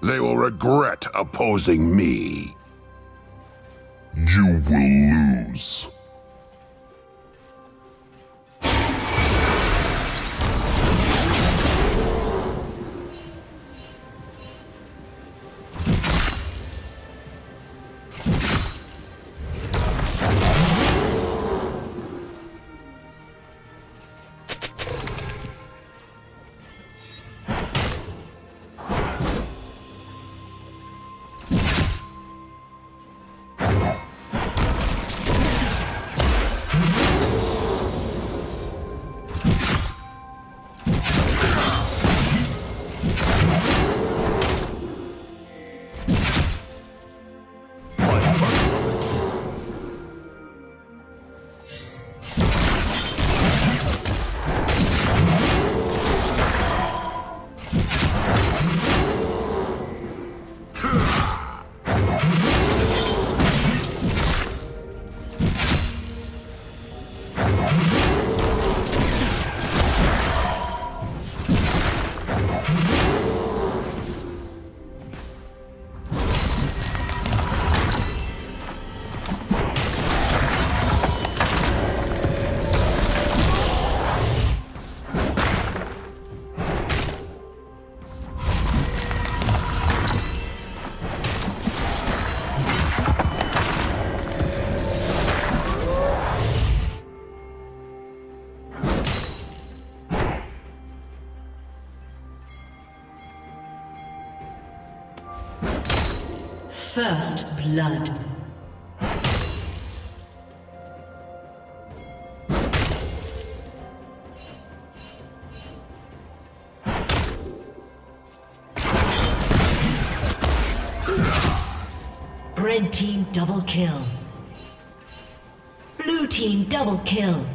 They will regret opposing me. You will lose. First blood. Red team double kill. Blue team double kill.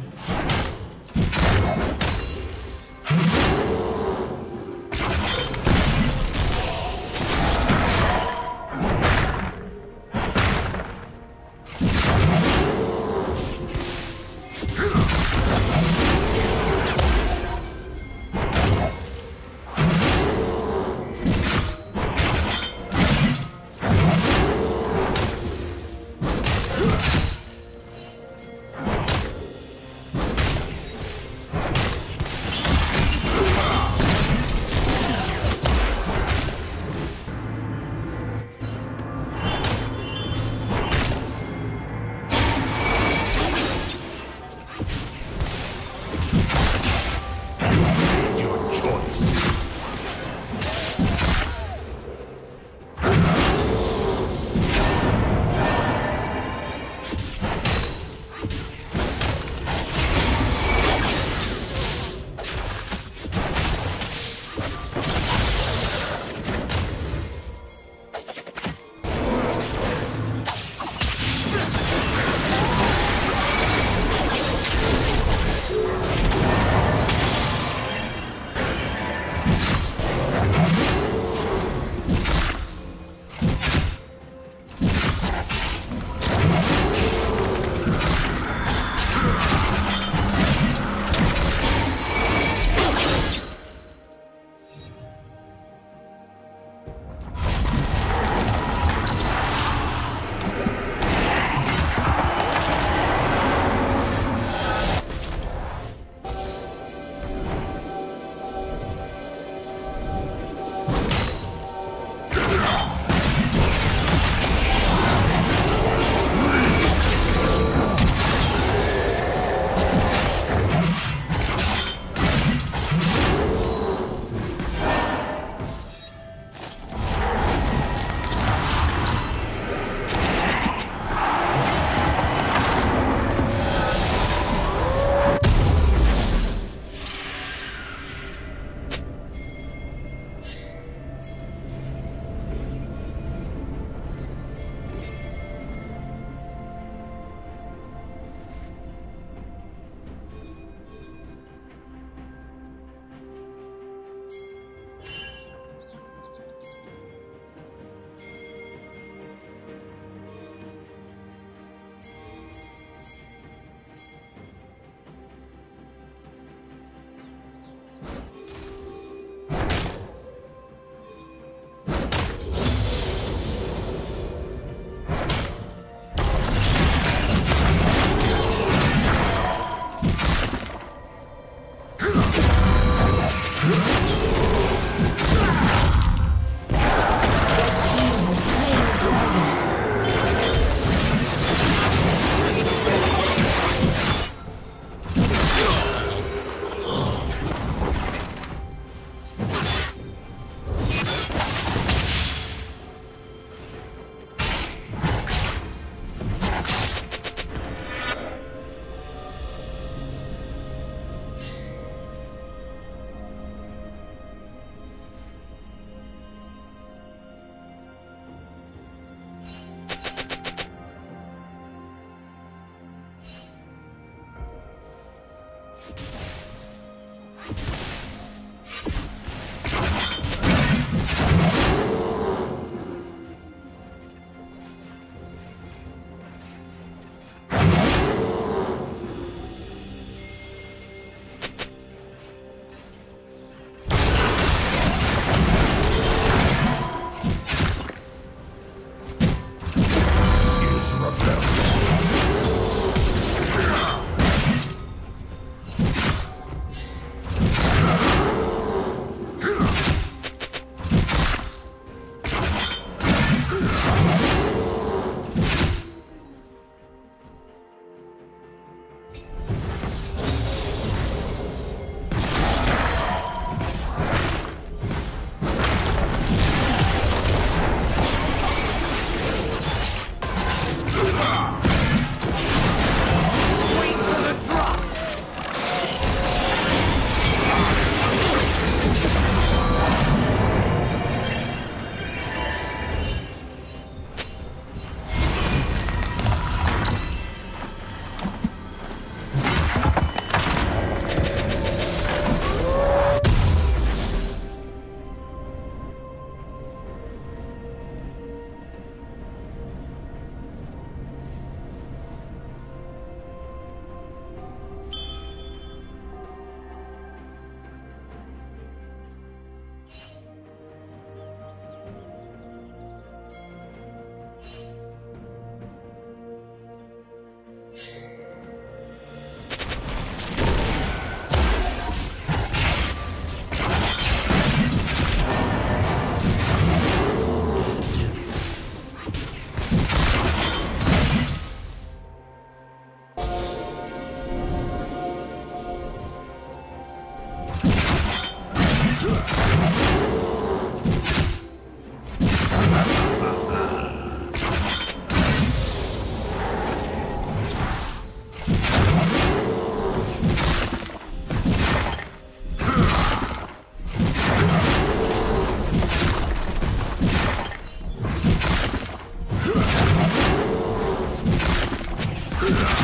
Huh?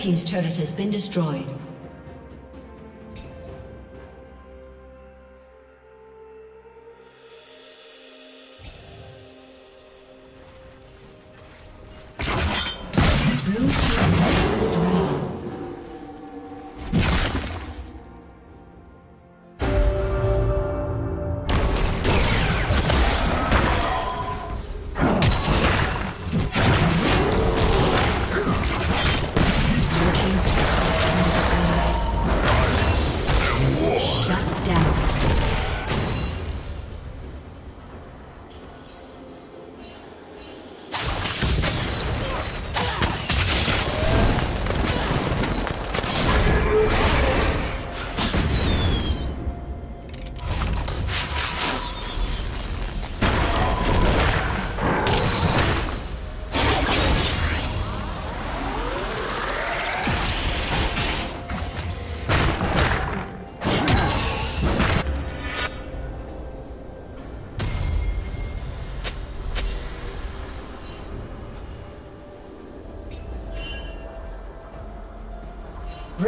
Team's turret has been destroyed. Blue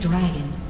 Dragon.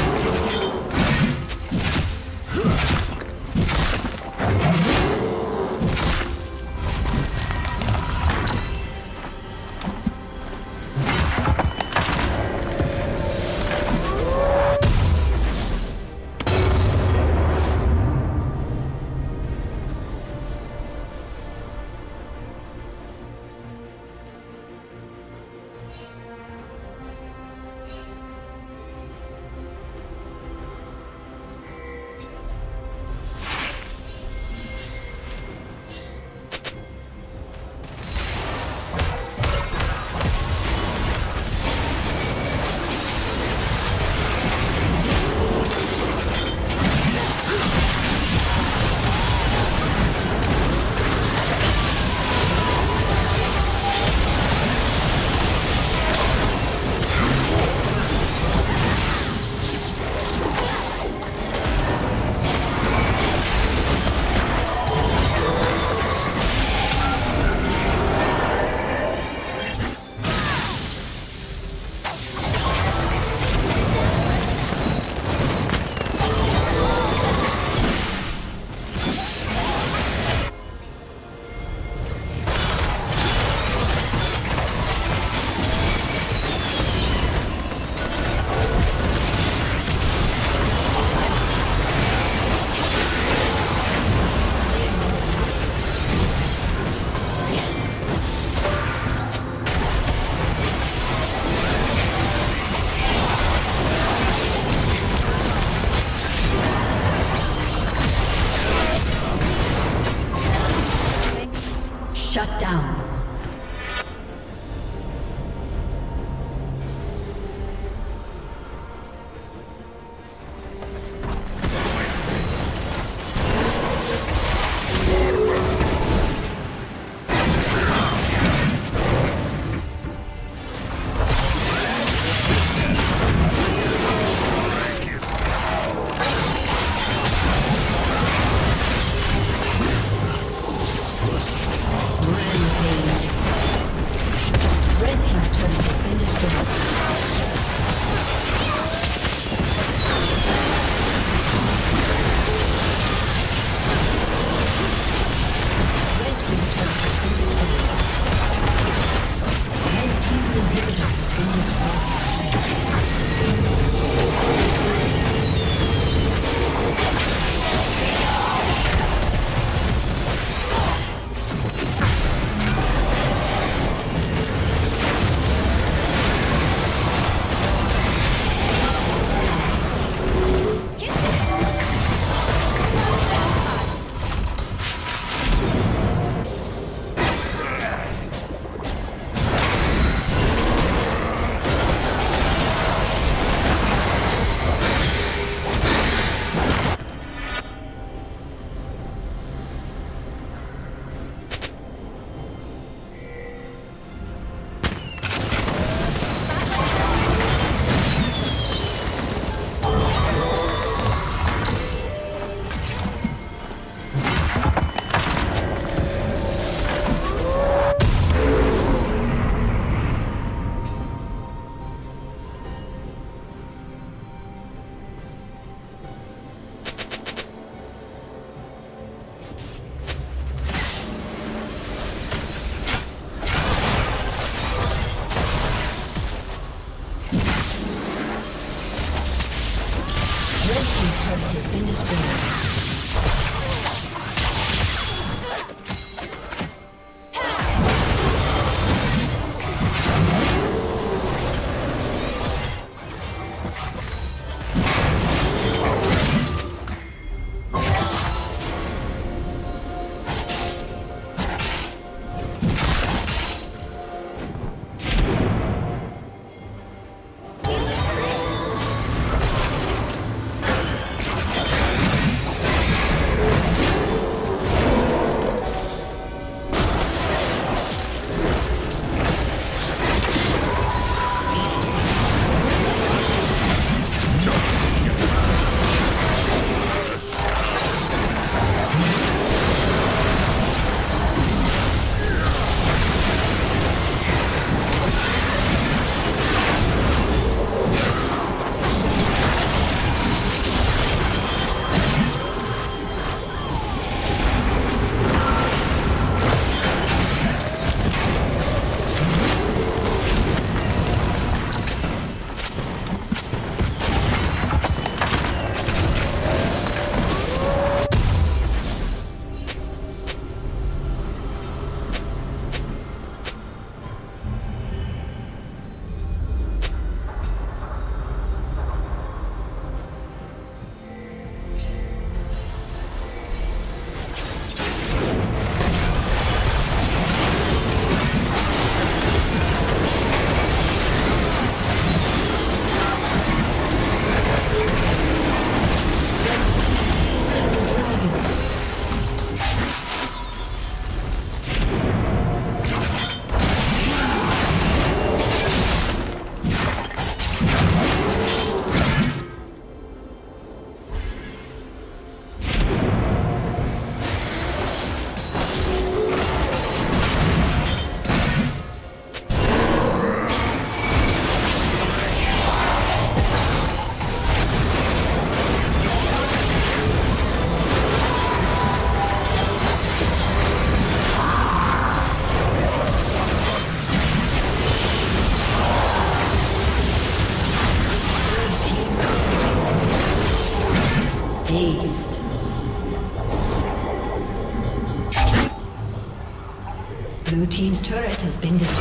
Been destroyed.